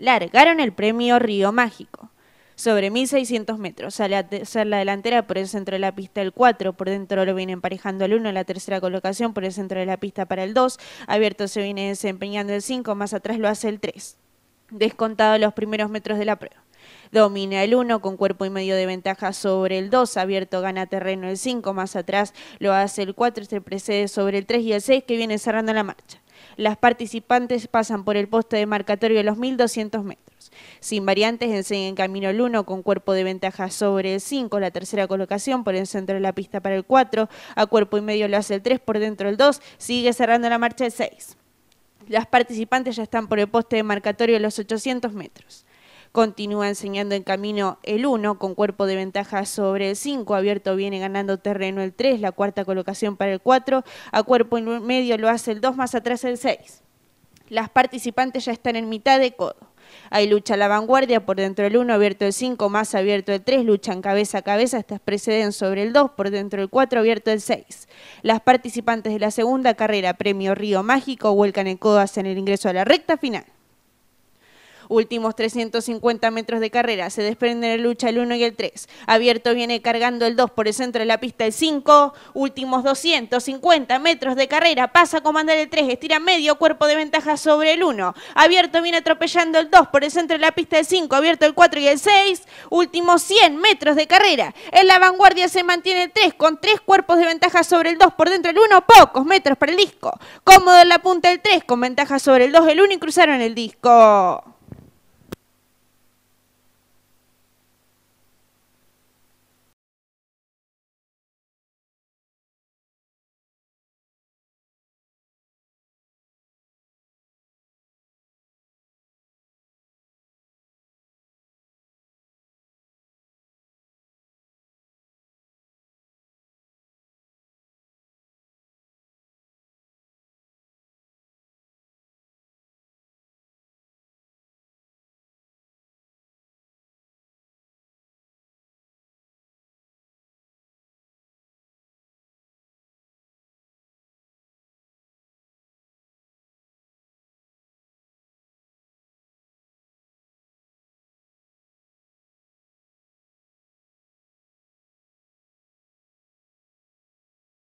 largaron el premio Río Mágico. Sobre 1600 metros sale a ser la delantera por el centro de la pista el 4, por dentro lo viene emparejando el 1, la tercera colocación por el centro de la pista para el 2, abierto se viene desempeñando el 5, más atrás lo hace el 3. Descontado los primeros metros de la prueba. Domina el 1 con cuerpo y medio de ventaja sobre el 2, abierto gana terreno el 5, más atrás lo hace el 4, se precede sobre el 3 y el 6 que viene cerrando la marcha. Las participantes pasan por el poste de marcatorio de los 1200 metros. Sin variantes, enseña en camino el 1 con cuerpo de ventaja sobre el 5, la tercera colocación por el centro de la pista para el 4, a cuerpo y medio lo hace el 3 por dentro el 2, sigue cerrando la marcha el 6. Las participantes ya están por el poste de marcatorio de los 800 metros. Continúa enseñando en camino el 1 con cuerpo de ventaja sobre el 5. Abierto viene ganando terreno el 3, la cuarta colocación para el 4. A cuerpo en medio lo hace el 2, más atrás el 6. Las participantes ya están en mitad de codo. Hay lucha la vanguardia, por dentro el 1, abierto el 5, más abierto el 3, luchan cabeza a cabeza, estas preceden sobre el 2, por dentro el 4, abierto el 6. Las participantes de la segunda carrera, Premio Río Mágico, vuelcan en codo hacia el ingreso a la recta final. Últimos 350 metros de carrera. Se desprenden en lucha el 1 y el 3. Abierto viene cargando el 2 por el centro de la pista el 5. Últimos 250 metros de carrera. Pasa a comandar el 3. Estira medio cuerpo de ventaja sobre el 1. Abierto viene atropellando el 2 por el centro de la pista el 5. Abierto el 4 y el 6. Últimos 100 metros de carrera. En la vanguardia se mantiene el 3 con 3 cuerpos de ventaja sobre el 2 por dentro del 1. Pocos metros para el disco. Cómodo en la punta del 3 con ventaja sobre el 2 el 1 y cruzaron el disco.